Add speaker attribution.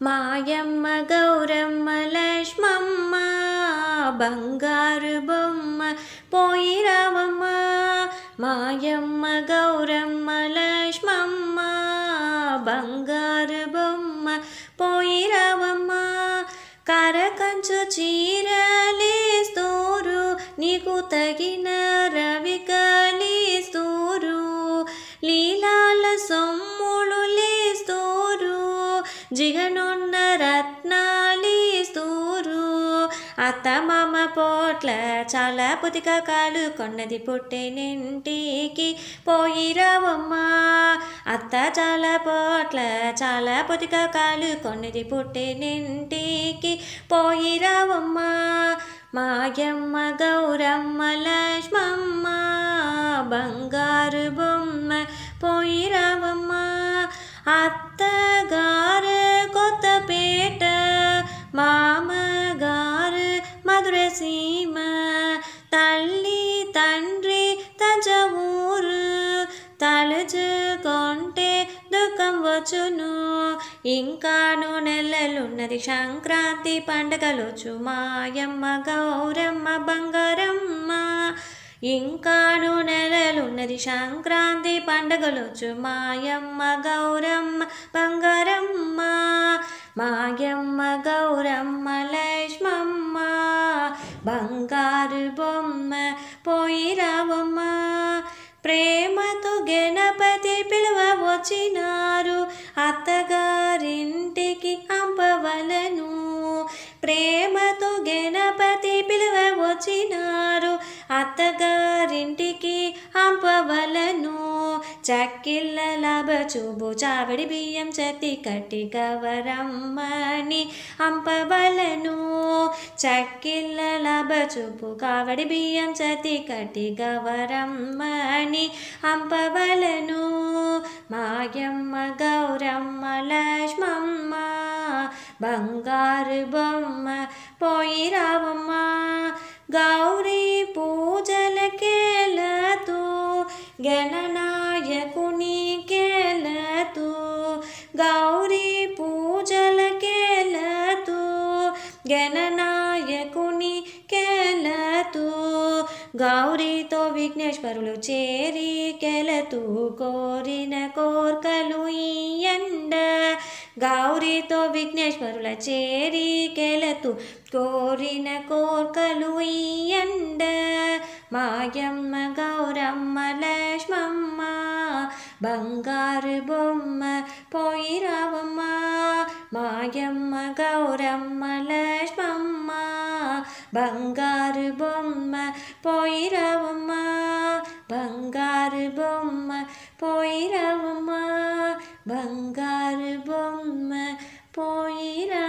Speaker 1: మాయమ్మ గౌరమ్మ లక్ష్మమ్మ బంగారు బొమ్మ పోయి రావమ్మ మాయమ్మ గౌరమ్మ లక్ష్మమ్మ బంగారు బొమ్మ పోయి రావమ్మ కరకంచు చీరలేస్తూరు నీకు తగిన జిగనున్న రత్నాలిస్తూరు అత్త మామ పోట్ల చాలా పుతిక కాలు కొన్నది పుట్టినింటికి పోయిరావమ్మా అత్త చాలా పోట్ల చాలా పుతిక కాలు కొన్నది పుట్టినింటికి పోయిరావమ్మా మాయమ్మ గౌరమ్మ లక్ష్మమ్మ బంగారు బొమ్మ పోయిరావమ్మ రావమ్మ తజవూరు తలుచుకుంటే దుఃఖం వచ్చును. ఇంకాను నెలలున్నది సంక్రాంతి పండగలొచ్చు మాయమ్మ గౌరమ్మ బంగారమ్మ. ఇంకాను నెలలున్నది సంక్రాంతి పండగలొచ్చు మాయమ్మ గౌరమ్మ బంగారమ్మ. మాయమ్మ గౌరమ్మ లక్ష్మమ్మ. బంగారు బొమ్మ పోయి వచ్చినారు అత్తగారింటికి అంపవలను ప్రేమతో గణపతి పిలువ వచ్చినారు అత్తగారింటికి అంపవలను చక్కిళ్ళ లబచుబు చావడి బియ్యం చతి కట్టి కవరమ్మని అంపవలను చక్కిళ్ళ లాభ కావడి బియ్యం చతి కట్టి కవరమ్మని అంపవలను మాయమ్మ గౌరమ్మ లక్ష్మమ్మ బంగారు బొమ్మ పోయి రావమ్మ. గౌరీ పూజలకేలతూ గణనాయకుని కేలతో గౌరీ పూజలకేలతూ గణ గౌరీతో విఘ్నేశ్వరులు చేరి కెలతూ కోరిన కోర్కలు ఎండ గౌరీతో విఘ్నేశ్వరుల చేరి కెలతు కోరిన కోర్కలు ఎండ మాయమ్మ గౌరమ్మ లక్ష్మమ్మ బంగారు బొమ్మ పోయి రావమ్మ. మాయమ్మ గౌరమ్మ లక్ష్మ బంగారు బొమ్మ పోయి రావమ్మ బంగారు బొమ్మ పోయి రావమ్మ బంగారు బొమ్మ పోయి రావమ్మ